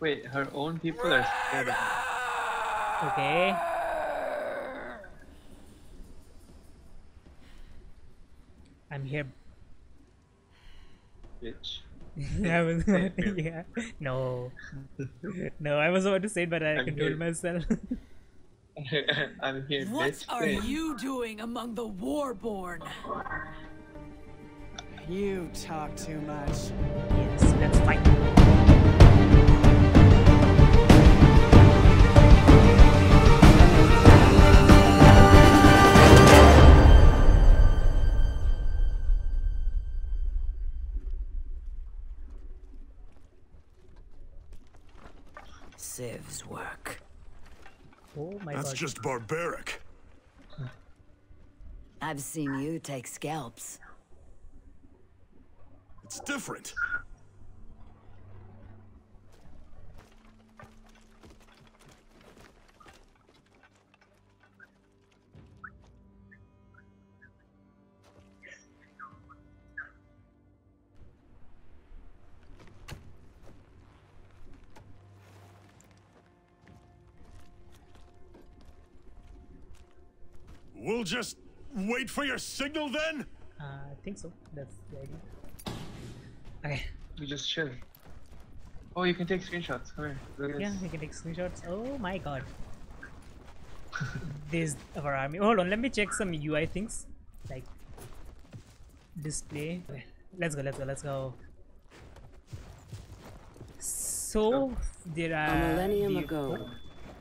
Wait, her own people are scared of her. Okay. I'm here. Bitch. I was Say yeah. No. No, I was about to say it, but I I'm controlled here. myself. I'm here, What bitch. are Say you doing among the Warborn? You talk too much. yes, let's fight. That's just barbaric. I've seen you take scalps. It's different. We'll just wait for your signal then? Uh, I think so. That's the idea. Okay. We just chill. Oh, you can take screenshots. Come here. Yeah, this. we can take screenshots. Oh my god. this our army. Hold on, let me check some UI things. Like display. Okay, let's go, let's go, let's go. So there are A millennium we- ago,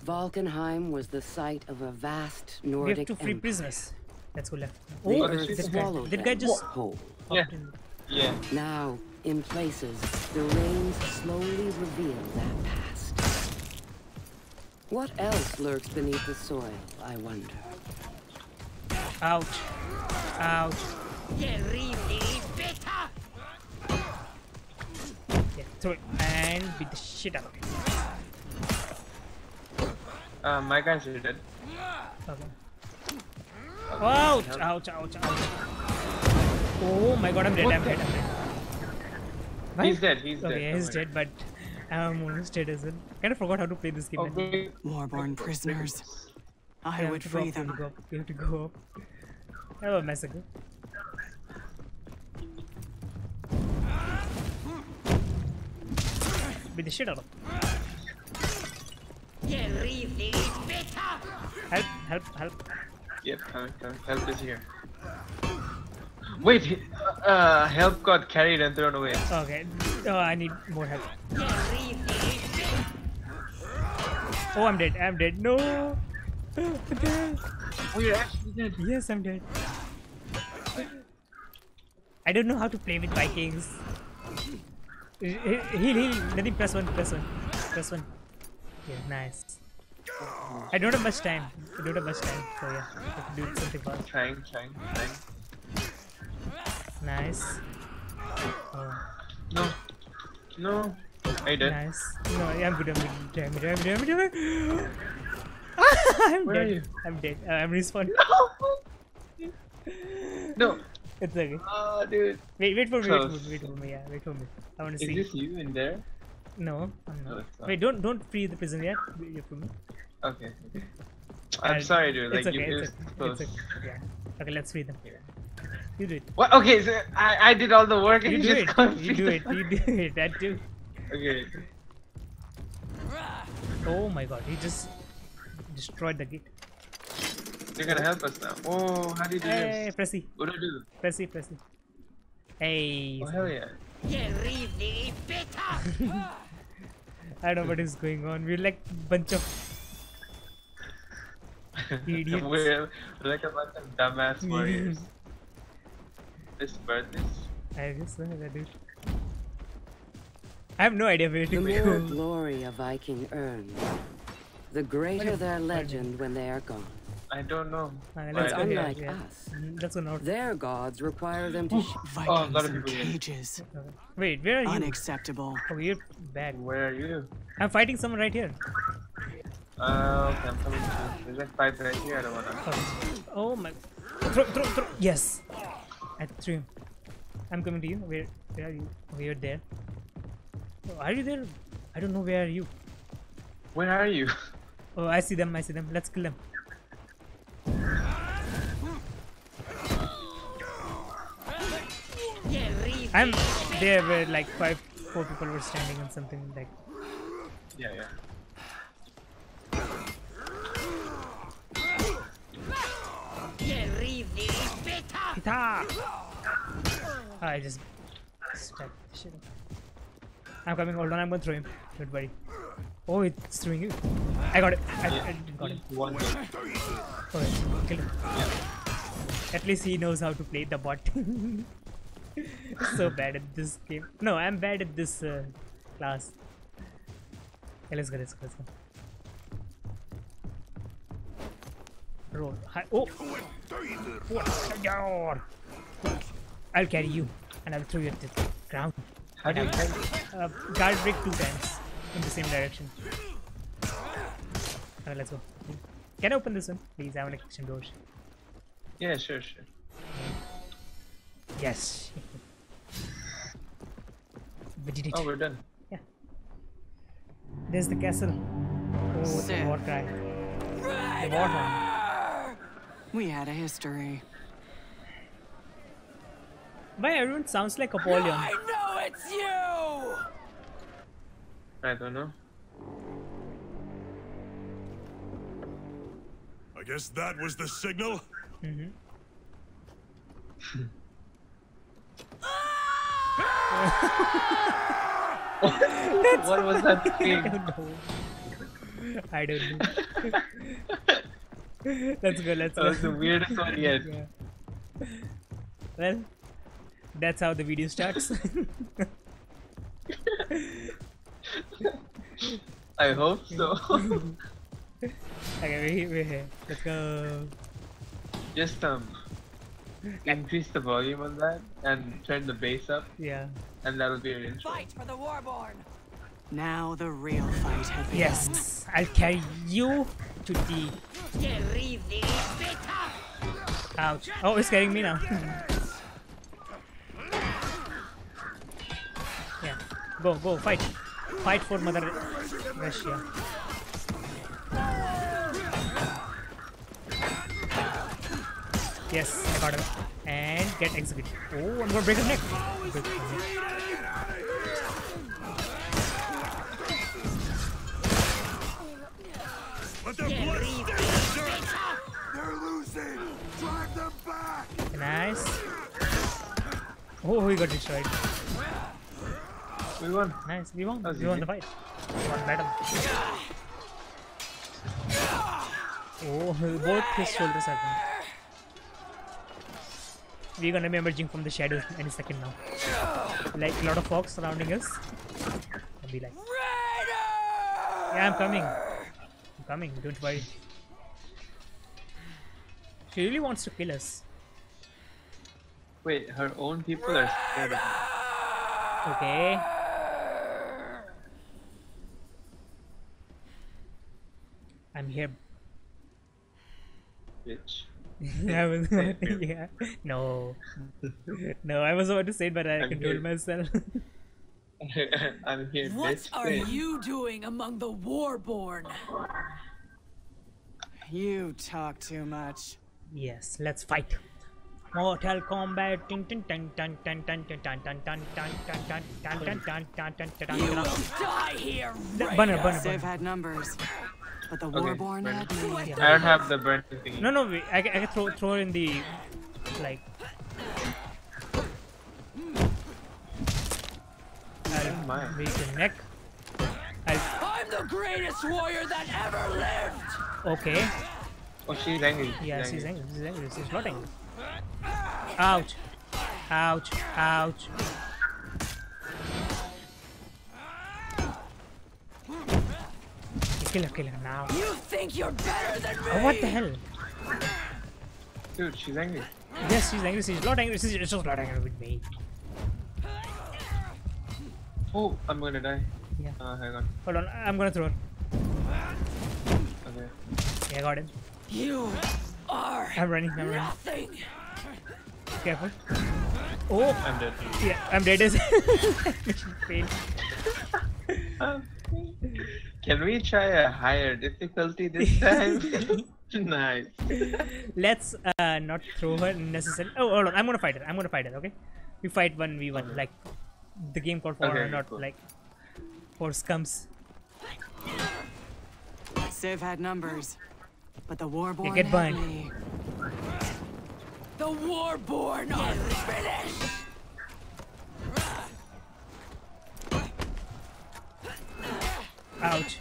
Valkenheim was the site of a vast Nordic. We have Nordic two free empire. prisoners. Let's go left. Oh, the Oh, there's that guy, swallowed that guy just whole. Yeah. Yeah. Now, in places, the rains slowly reveal that past. What else lurks beneath the soil, I wonder? Ouch. Ouch. Yeah, throw it and beat the shit out of it. Uh, my guys are dead. Okay. Ouch, ouch, ouch, ouch. Oh my god, I'm dead, What I'm dead, I'm dead. He's dead. He's dead. Okay, he's worry. dead, but I'm almost dead as well. Kind of forgot how to play this game. Oh, man. wait. Warborn prisoners. I Yeah, would we have to free go up, them. We have to go up. We have to go. Have a massacre. Beat the shit out of him. Help, help, help. Yep, coming, coming. Help is here. Wait, uh, help got carried and thrown away. Okay. Oh, I need more help. Oh, I'm dead. I'm dead. No. Dead. Oh, you're actually dead. Yes, I'm dead. I don't know how to play with Vikings. Heal, heal, heal. Nothing. Press one. Press one. Press one. Yeah, nice. I don't have much time. I don't have much time. So yeah, I do something fast. Trying, trying, trying. Nice. Oh, No. No. Are you dead? nice. No, yeah, I'm good. I'm good. Damn it! Damn it! Damn it! Damn it! I'm Where are dead. you? I'm dead. Uh, I'm respawned. No. It's okay. Oh, dude. Wait, wait for me. Wait for me. Wait for me. Yeah, wait for me. I want to see. Is this you in there? No, I'm No, not. Wait, don't don't free the prison yet. Wait for me. Okay. okay. I'm I'll- sorry, dude. Like, it's okay. you, it it's, okay. it's okay. Yeah. Okay, let's free them. You do it. What? Okay, so I, I did all the work and You you, just it. can't You free do it. You do it. That too. Okay. Oh my god, he just destroyed the gate. You're gonna help us now. Oh, how do you do Hey, this? Pressy. What do I do? Pressy, Pressy. Hey. Oh, hell yeah. I don't know what is going on. We're like bunch of Idiots. We're we're like a bunch of dumbass warriors. this bird is. I guess so, that dude. I have no idea where The to more go. glory a Viking earns, the greater their legend when they are gone. I don't know. But let's I go don't know. Unlike yeah. us. Mm, Let's go north. Their gods require them to sh- Oh, Vikings of in cages. Okay. Wait, where are you? Unacceptable. Oh, you're back. Where are you? I'm fighting someone right here. Uh, okay, I'm coming to you. There's like five right here. I don't wanna. Oh, oh my. Throw, throw, throw. Yes. I threw him. I'm coming to you. Where, where are you? Oh, you're there. Oh, are you there? I don't know where are you. Where are you? Oh, I see them. I see them. Let's kill them. I'm there where like five, four people were standing on something like. Yeah, yeah. Pita! Oh, I just stabbed the shit. I'm coming. Hold on. I'm gonna throw him. Don't worry. Oh, it's throwing you. I got it. I, I got him. One. Oh, kill him. At least he knows how to play the bot. so bad at this game. No, I'm bad at this uh, class. Okay, let's go. Let's go. Let's go. Roll. Hi. Oh. What? I'll carry you, and I'll throw you at the ground. How do you carry? Uh, guard break two times in the same direction. Alright, let's go. Can I open this one? Please, I want to kitchen doors. Yeah, sure, sure. Yes. We did it. Oh, we're done. Yeah. There's the castle. Oh, the Sick. war cry. The war horn. We had a history. Why everyone sounds like Apollyon? I know it's you! I don't know. I guess that was the signal. Mm-hmm. Ah! What was that I thing? don't know. I don't know. let's go, let's That was the go. weirdest one yet. Yeah. Well, that's how the video starts. I hope so. okay, we're, here, we're here. Let's go. Just um, increase the volume on that and turn the bass up, Yeah. and that'll be your intro. Fight for the Warborn! Now the real fight had begun. Yes, I'll carry you to the. Ouch. Oh, it's carrying me now. yeah. Go, go, fight. Fight for Mother Russia. Yes, I got him. And get executed. Oh, I'm gonna break his neck. Break his neck. Let their blood the dirt. They're losing. Drive them back. Nice. Oh, he got destroyed. We won. Nice, we won. That was We won the fight. We won battle. Oh, both his shoulders are gone. We're gonna be emerging from the shadows any second now. Like a lot of fogs surrounding us. I'll be like, yeah, I'm coming. I'm coming. Don't worry. She really wants to kill us. Wait, her own people are scared of her. Okay. I'm here. bitch. I was yeah. No. No, I was about to say it, but I I'm controlled here. myself. I'm here. What are way. you doing among the warborn? You talk too much. Yes, let's fight. Mortal Kombat. You will die here, Raider. Bunner, Bunner, Bunner. They've had numbers but the Okay, Warborn had it. me. I don't have the burning thingy. No, no, wait, I, I can throw, throw in the like. I'll mind. break your neck. I'll, I'm the greatest warrior that ever lived! okay. Oh, she's angry. Yeah, she's angry. She's angry. She's not angry. Ouch. Ouch. Ouch. Kill her, kill her now. You think you're better than me? Oh, what the hell? Dude, she's angry. Yes, she's angry. She's not angry. She's just not angry with me. Oh, I'm gonna die. Yeah. Uh, hang on. Hold on. I'm gonna throw her. Okay. Yeah, I got him. You are I'm running. I'm running. nothing! Careful. Oh, I'm dead. yeah. I'm dead as Pain. Can we try a higher difficulty this time? nice. Let's uh, not throw her necessarily. Oh, hold on. I'm gonna fight her. I'm gonna fight her. Okay. We fight one v one like the game called for Okay, not cool. like for scums. Siv had numbers, but the Warborn get had burned. me. The Warborn are finished! Ouch.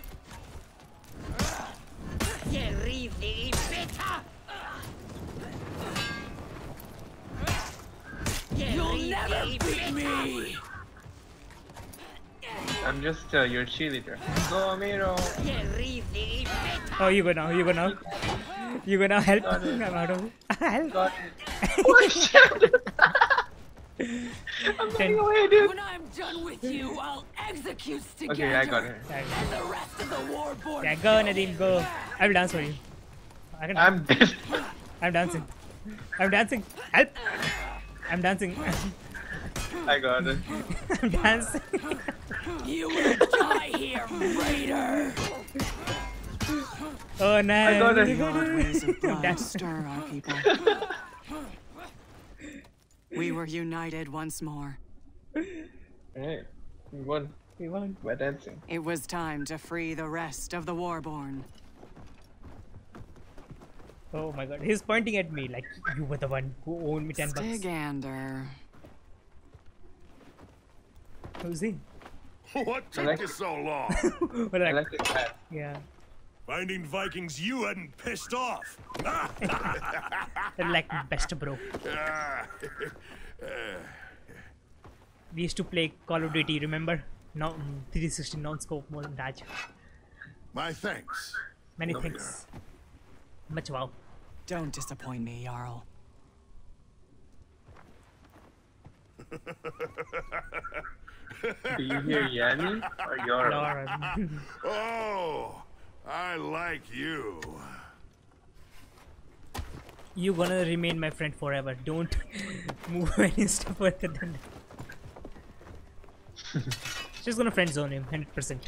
You'll never beat me! I'm just uh, your cheerleader. Go, Miro. Oh, you go now. You go now. You go now. Help. Got it. I'm out of. Help. Got it. shit! I'm running away, dude. When I'm done with you, I'll execute together. Okay, I got her. And the rest of the Warborn. Yeah, go Nadeem, go. I will dance for you. I can. I'm dead. I'm dancing. I'm dancing. Help. I'm dancing. I got it. I'm dancing. You will die here, Raider! Oh nice. got it. You got Odd ways it. That's- stir our people. we were united once more. Alright. We won. We won. By dancing. It was time to free the rest of the Warborn. Oh my god. He's pointing at me like you were the one who owned me 10 bucks. Stigandr. Who's he? What took like- you so long? But I like, like this hat. yeah. Finding Vikings you hadn't pissed off. They're like best of bro. We used to play Call of Duty, remember? No, mm, 360 non-scope montage. My thanks. Many thanks, things. Much wow. Don't disappoint me, Jarl. Do you hear Yanni or your? Laura. Oh, I like you. you gonna remain my friend forever. Don't move any step further than that. She's gonna friend zone him, 100%.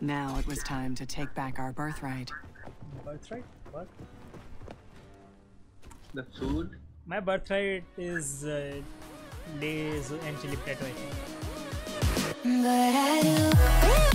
Now it was time to take back our birthright. Birthright? What? The food? My birthright is uh, Lays and chili potato. I think. But I